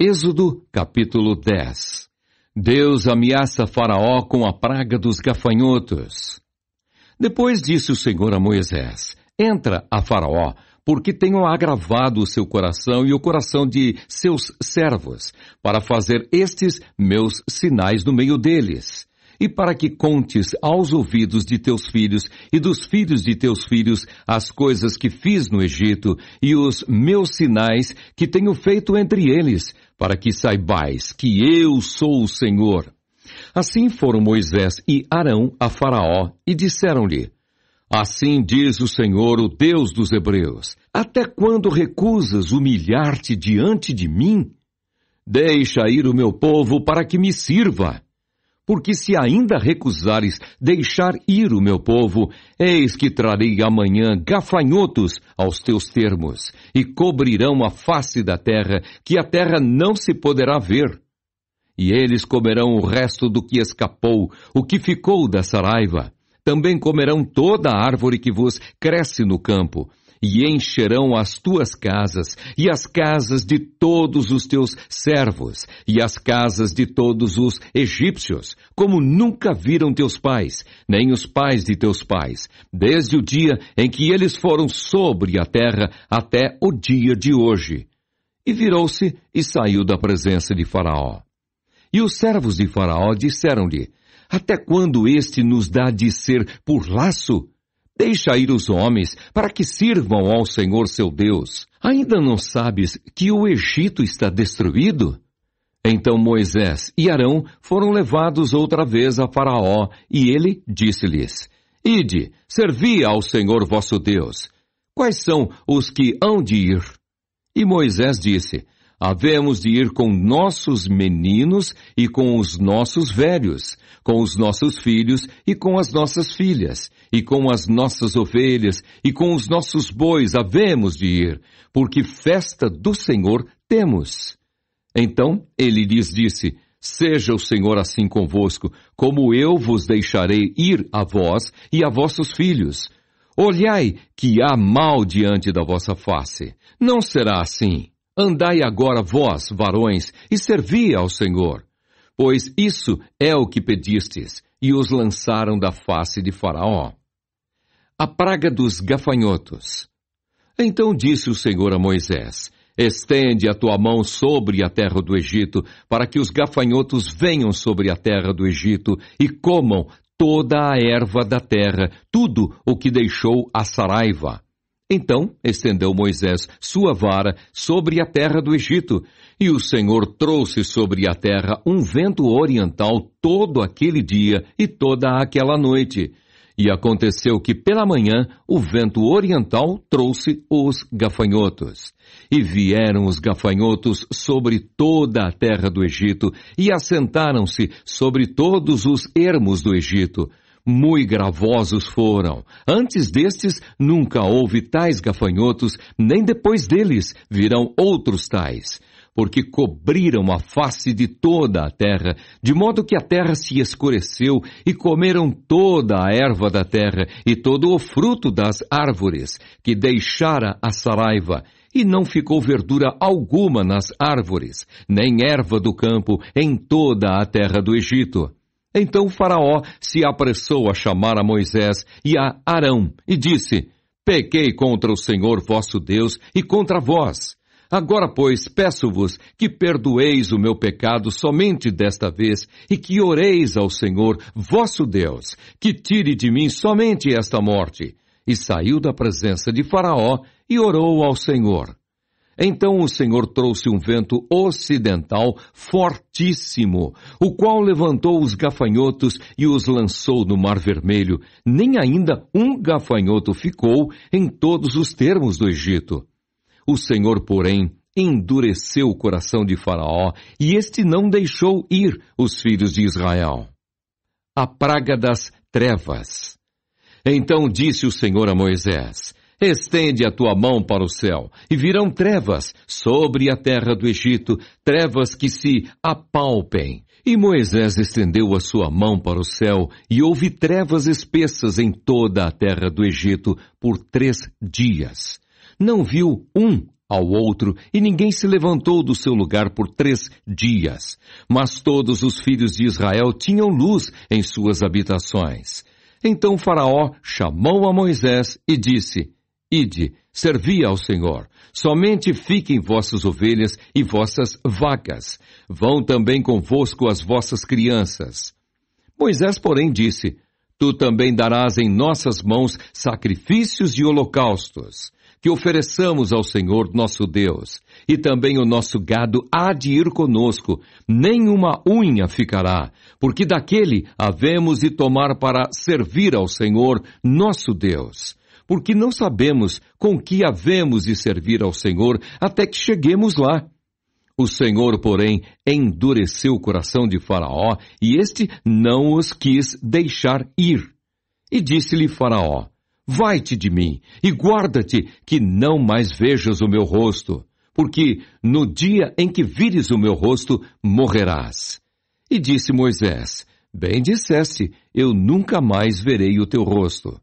Êxodo capítulo 10 Deus ameaça Faraó com a praga dos gafanhotos. Depois disse o Senhor a Moisés: Entra a Faraó, porque tenho agravado o seu coração e o coração de seus servos, para fazer estes meus sinais no meio deles e para que contes aos ouvidos de teus filhos e dos filhos de teus filhos as coisas que fiz no Egito e os meus sinais que tenho feito entre eles, para que saibais que eu sou o Senhor. Assim foram Moisés e Arão a Faraó e disseram-lhe, Assim diz o Senhor, o Deus dos Hebreus, até quando recusas humilhar-te diante de mim? Deixa ir o meu povo para que me sirva. Porque se ainda recusares deixar ir o meu povo, eis que trarei amanhã gafanhotos aos teus termos, e cobrirão a face da terra, que a terra não se poderá ver. E eles comerão o resto do que escapou, o que ficou da saraiva. Também comerão toda a árvore que vos cresce no campo, e encherão as tuas casas, e as casas de todos os teus servos, e as casas de todos os egípcios, como nunca viram teus pais, nem os pais de teus pais, desde o dia em que eles foram sobre a terra até o dia de hoje. E virou-se e saiu da presença de Faraó. E os servos de Faraó disseram-lhe, Até quando este nos dá de ser por laço? Deixa ir os homens para que sirvam ao Senhor seu Deus. Ainda não sabes que o Egito está destruído? Então Moisés e Arão foram levados outra vez a Faraó, e ele disse-lhes: Ide, servi ao Senhor vosso Deus. Quais são os que hão de ir? E Moisés disse: Havemos de ir com nossos meninos e com os nossos velhos, com os nossos filhos e com as nossas filhas, e com as nossas ovelhas e com os nossos bois havemos de ir, porque festa do Senhor temos. Então ele lhes disse, Seja o Senhor assim convosco, como eu vos deixarei ir a vós e a vossos filhos. Olhai que há mal diante da vossa face. Não será assim. Andai agora vós, varões, e servi ao Senhor. Pois isso é o que pedistes, e os lançaram da face de Faraó. A praga dos gafanhotos. Então disse o Senhor a Moisés: Estende a tua mão sobre a terra do Egito, para que os gafanhotos venham sobre a terra do Egito e comam toda a erva da terra, tudo o que deixou a saraiva. Então estendeu Moisés sua vara sobre a terra do Egito, e o Senhor trouxe sobre a terra um vento oriental todo aquele dia e toda aquela noite. E aconteceu que pela manhã o vento oriental trouxe os gafanhotos. E vieram os gafanhotos sobre toda a terra do Egito, e assentaram-se sobre todos os ermos do Egito muito gravosos foram. Antes destes, nunca houve tais gafanhotos, nem depois deles virão outros tais. Porque cobriram a face de toda a terra, de modo que a terra se escureceu, e comeram toda a erva da terra, e todo o fruto das árvores, que deixara a saraiva, e não ficou verdura alguma nas árvores, nem erva do campo em toda a terra do Egito. Então Faraó se apressou a chamar a Moisés e a Arão e disse: Pequei contra o Senhor vosso Deus e contra vós. Agora, pois, peço-vos que perdoeis o meu pecado somente desta vez e que oreis ao Senhor vosso Deus, que tire de mim somente esta morte. E saiu da presença de Faraó e orou ao Senhor. Então o Senhor trouxe um vento ocidental fortíssimo, o qual levantou os gafanhotos e os lançou no Mar Vermelho. Nem ainda um gafanhoto ficou em todos os termos do Egito. O Senhor, porém, endureceu o coração de Faraó e este não deixou ir os filhos de Israel. A praga das trevas. Então disse o Senhor a Moisés: Estende a tua mão para o céu, e virão trevas sobre a terra do Egito, trevas que se apalpem. E Moisés estendeu a sua mão para o céu, e houve trevas espessas em toda a terra do Egito por três dias. Não viu um ao outro, e ninguém se levantou do seu lugar por três dias. Mas todos os filhos de Israel tinham luz em suas habitações. Então Faraó chamou a Moisés e disse, Ide, servi ao Senhor. Somente fiquem vossas ovelhas e vossas vacas. Vão também convosco as vossas crianças. Moisés, porém, disse, Tu também darás em nossas mãos sacrifícios e holocaustos, que ofereçamos ao Senhor nosso Deus, e também o nosso gado há de ir conosco, nenhuma unha ficará, porque daquele havemos de tomar para servir ao Senhor nosso Deus. Porque não sabemos com que havemos de servir ao Senhor até que cheguemos lá. O Senhor, porém, endureceu o coração de Faraó, e este não os quis deixar ir. E disse-lhe Faraó: Vai-te de mim, e guarda-te que não mais vejas o meu rosto, porque no dia em que vires o meu rosto, morrerás. E disse Moisés: Bem disseste, eu nunca mais verei o teu rosto.